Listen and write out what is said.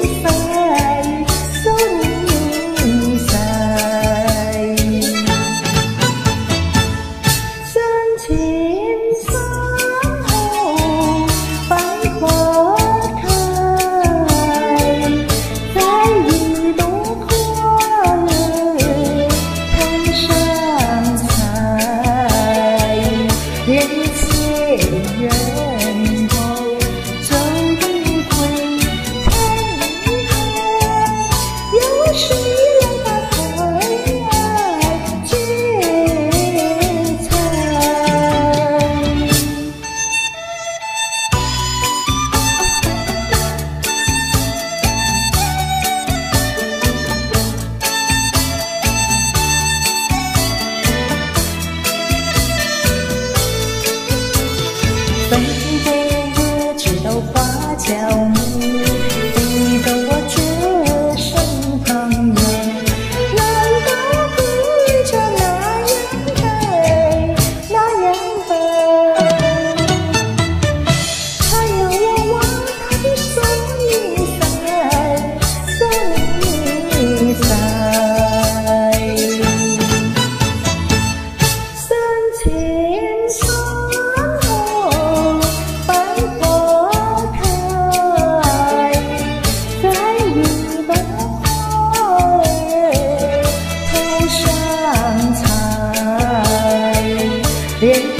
If I céu. 对